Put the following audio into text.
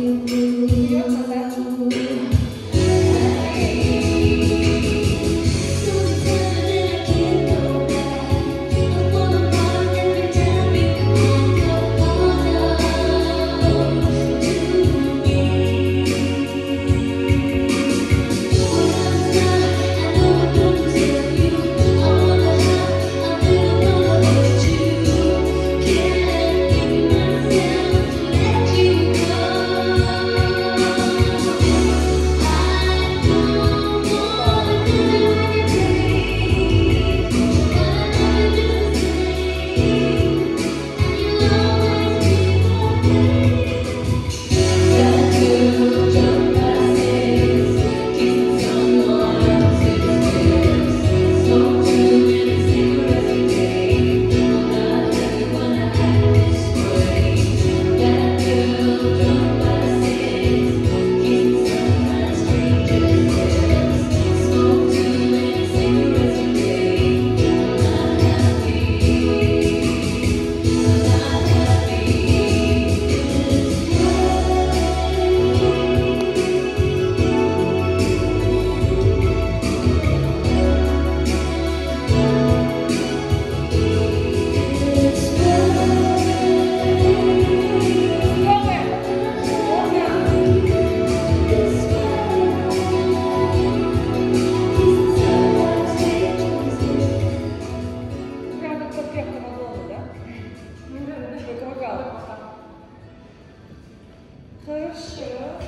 you. For sure.